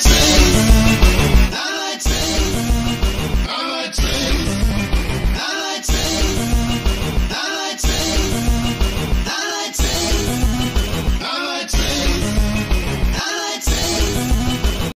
Texas.